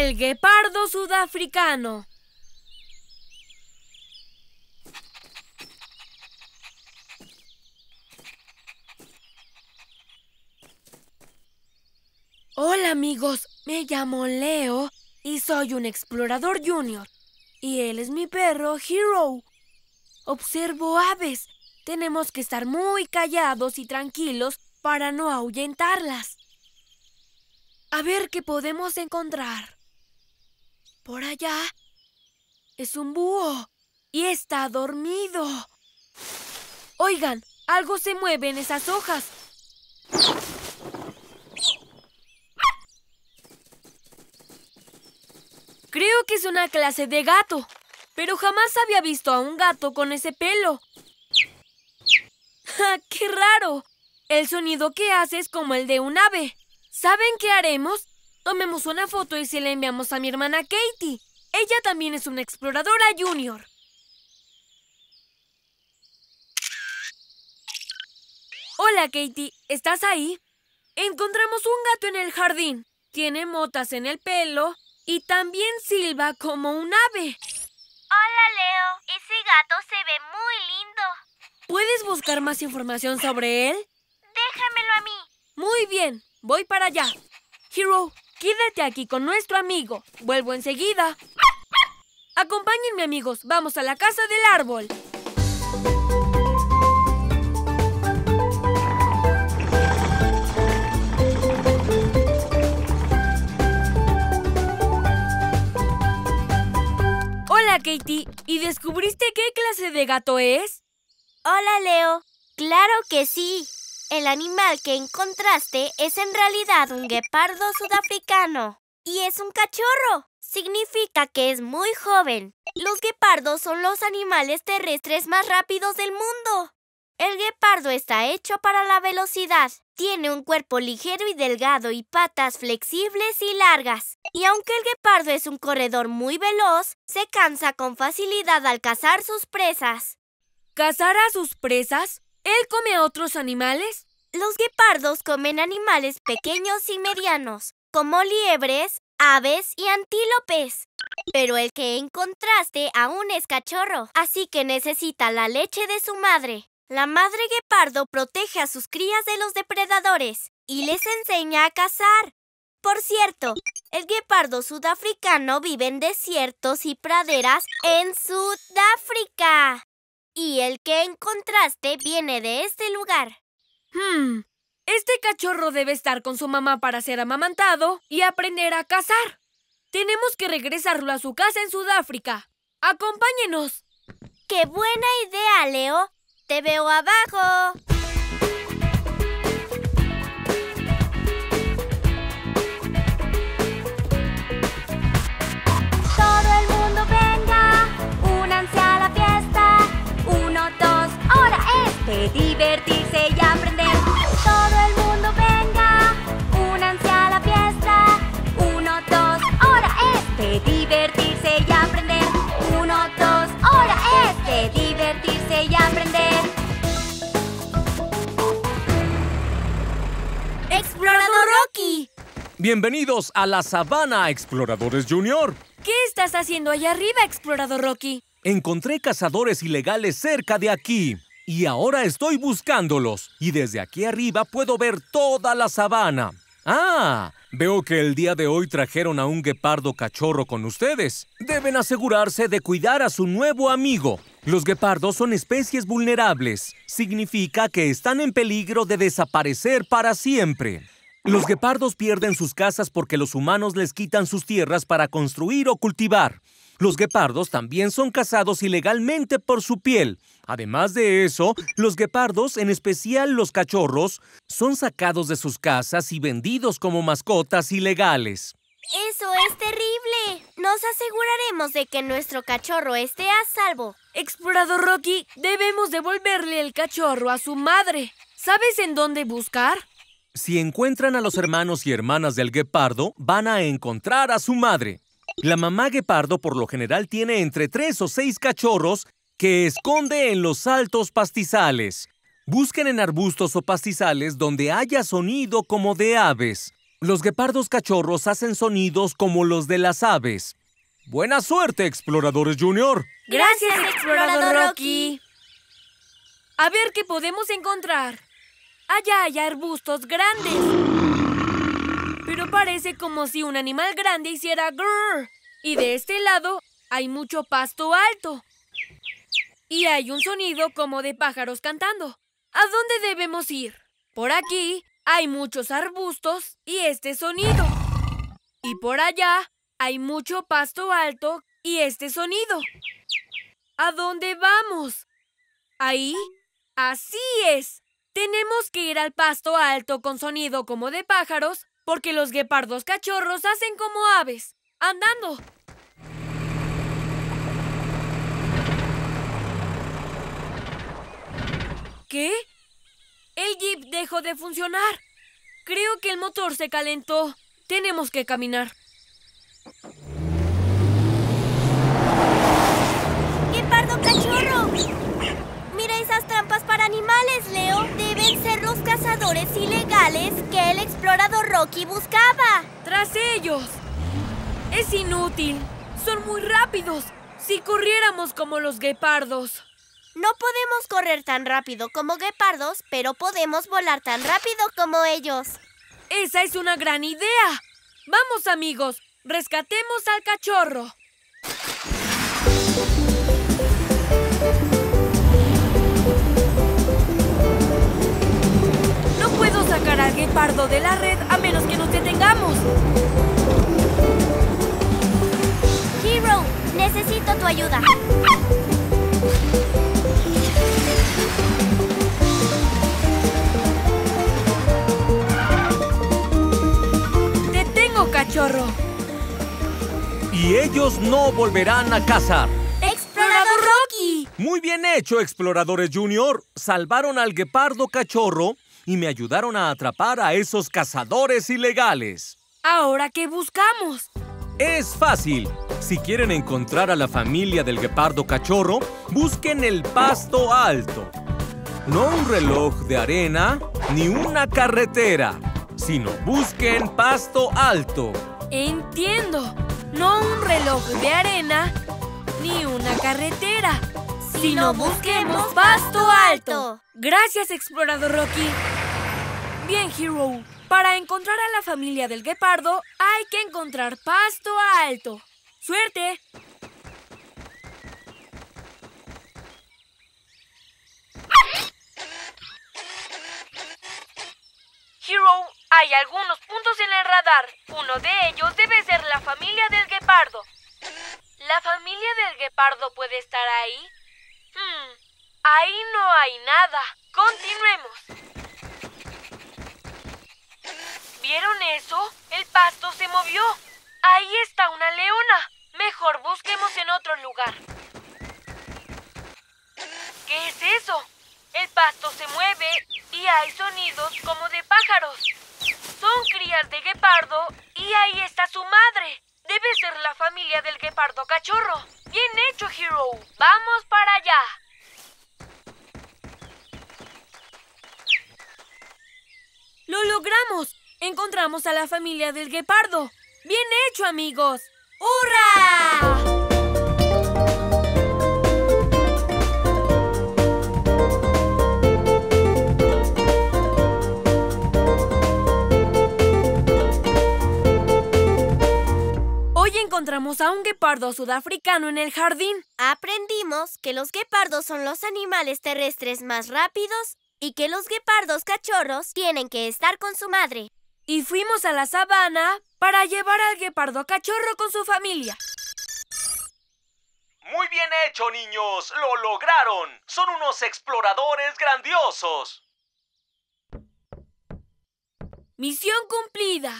El guepardo sudafricano. Hola amigos, me llamo Leo y soy un explorador junior. Y él es mi perro Hero. Observo aves. Tenemos que estar muy callados y tranquilos para no ahuyentarlas. A ver qué podemos encontrar. Por allá es un búho y está dormido. Oigan, algo se mueve en esas hojas. Creo que es una clase de gato, pero jamás había visto a un gato con ese pelo. ¡Ja! ¡Qué raro! El sonido que hace es como el de un ave. ¿Saben qué haremos? Tomemos una foto y se la enviamos a mi hermana Katie. Ella también es una exploradora junior. Hola, Katie. ¿Estás ahí? Encontramos un gato en el jardín. Tiene motas en el pelo y también silba como un ave. Hola, Leo. Ese gato se ve muy lindo. ¿Puedes buscar más información sobre él? Déjamelo a mí. Muy bien, voy para allá. Hero, quédate aquí con nuestro amigo. Vuelvo enseguida. Acompáñenme, amigos. Vamos a la casa del árbol. Hola, Katie. ¿Y descubriste qué clase de gato es? Hola, Leo. Claro que sí. El animal que encontraste es en realidad un guepardo sudafricano. Y es un cachorro. Significa que es muy joven. Los guepardos son los animales terrestres más rápidos del mundo. El guepardo está hecho para la velocidad. Tiene un cuerpo ligero y delgado y patas flexibles y largas. Y aunque el guepardo es un corredor muy veloz, se cansa con facilidad al cazar sus presas. ¿Cazar a sus presas? ¿Él come a otros animales? Los guepardos comen animales pequeños y medianos, como liebres, aves y antílopes. Pero el que encontraste aún es cachorro, así que necesita la leche de su madre. La madre guepardo protege a sus crías de los depredadores y les enseña a cazar. Por cierto, el guepardo sudafricano vive en desiertos y praderas en Sudáfrica. Y el que encontraste viene de este lugar. Hmm. Este cachorro debe estar con su mamá para ser amamantado y aprender a cazar. Tenemos que regresarlo a su casa en Sudáfrica. ¡Acompáñenos! ¡Qué buena idea, Leo! ¡Te veo abajo! De divertirse y aprender. Uno, dos, ahora es de divertirse y aprender. ¡Explorador Rocky! Bienvenidos a la Sabana Exploradores Junior. ¿Qué estás haciendo allá arriba, Explorador Rocky? Encontré cazadores ilegales cerca de aquí y ahora estoy buscándolos. Y desde aquí arriba puedo ver toda la sabana. Ah, veo que el día de hoy trajeron a un guepardo cachorro con ustedes. Deben asegurarse de cuidar a su nuevo amigo. Los guepardos son especies vulnerables. Significa que están en peligro de desaparecer para siempre. Los guepardos pierden sus casas porque los humanos les quitan sus tierras para construir o cultivar. Los guepardos también son cazados ilegalmente por su piel. Además de eso, los guepardos, en especial los cachorros, son sacados de sus casas y vendidos como mascotas ilegales. Eso es terrible. Nos aseguraremos de que nuestro cachorro esté a salvo. Explorador Rocky, debemos devolverle el cachorro a su madre. ¿Sabes en dónde buscar? Si encuentran a los hermanos y hermanas del guepardo, van a encontrar a su madre. La mamá guepardo por lo general tiene entre tres o seis cachorros que esconde en los altos pastizales. Busquen en arbustos o pastizales donde haya sonido como de aves. Los guepardos cachorros hacen sonidos como los de las aves. Buena suerte, Exploradores Junior. Gracias, explorador Rocky. A ver qué podemos encontrar. Allá hay arbustos grandes. Pero parece como si un animal grande hiciera grrr. Y de este lado hay mucho pasto alto. Y hay un sonido como de pájaros cantando. ¿A dónde debemos ir? Por aquí hay muchos arbustos y este sonido. Y por allá hay mucho pasto alto y este sonido. ¿A dónde vamos? ¿Ahí? Así es. Tenemos que ir al pasto alto con sonido como de pájaros porque los guepardos cachorros hacen como aves, andando. ¿Qué? El jeep dejó de funcionar. Creo que el motor se calentó. Tenemos que caminar. ¡Guepardo cachorro! Mira esas trampas para animales, Leo. Deben ser los cazadores ilegales que el explorador Rocky buscaba. ¡Tras ellos! Es inútil. Son muy rápidos. Si corriéramos como los guepardos. No podemos correr tan rápido como guepardos, pero podemos volar tan rápido como ellos. Esa es una gran idea. Vamos amigos, rescatemos al cachorro. De la red a menos que nos detengamos. Hero, necesito tu ayuda. Te tengo, cachorro. Y ellos no volverán a cazar. ¡Explorador Rocky! Muy bien hecho, Exploradores Junior. Salvaron al guepardo cachorro y me ayudaron a atrapar a esos cazadores ilegales. Ahora, ¿qué buscamos? Es fácil. Si quieren encontrar a la familia del guepardo cachorro, busquen el pasto alto. No un reloj de arena ni una carretera, sino busquen pasto alto. Entiendo. No un reloj de arena ni una carretera, sino busquemos pasto alto. Gracias, explorador Rocky. Bien, Hero. Para encontrar a la familia del guepardo hay que encontrar pasto alto. ¡Suerte! Hero, hay algunos puntos en el radar. Uno de ellos debe ser la familia del guepardo. ¿La familia del guepardo puede estar ahí? Hmm, ahí no hay nada. Continuemos. ¿Vieron eso? El pasto se movió. Ahí está una leona. Mejor busquemos en otro lugar. ¿Qué es eso? El pasto se mueve y hay sonidos como de pájaros. Son crías de guepardo y ahí está su madre. Debe ser la familia del guepardo cachorro. Bien hecho, Hero. Vamos para allá. ¡Lo logramos! Encontramos a la familia del guepardo. ¡Bien hecho, amigos! ¡Hurra! Hoy encontramos a un guepardo sudafricano en el jardín. Aprendimos que los guepardos son los animales terrestres más rápidos y que los guepardos cachorros tienen que estar con su madre. Y fuimos a la sabana para llevar al guepardo cachorro con su familia. Muy bien hecho, niños. Lo lograron. Son unos exploradores grandiosos. Misión cumplida.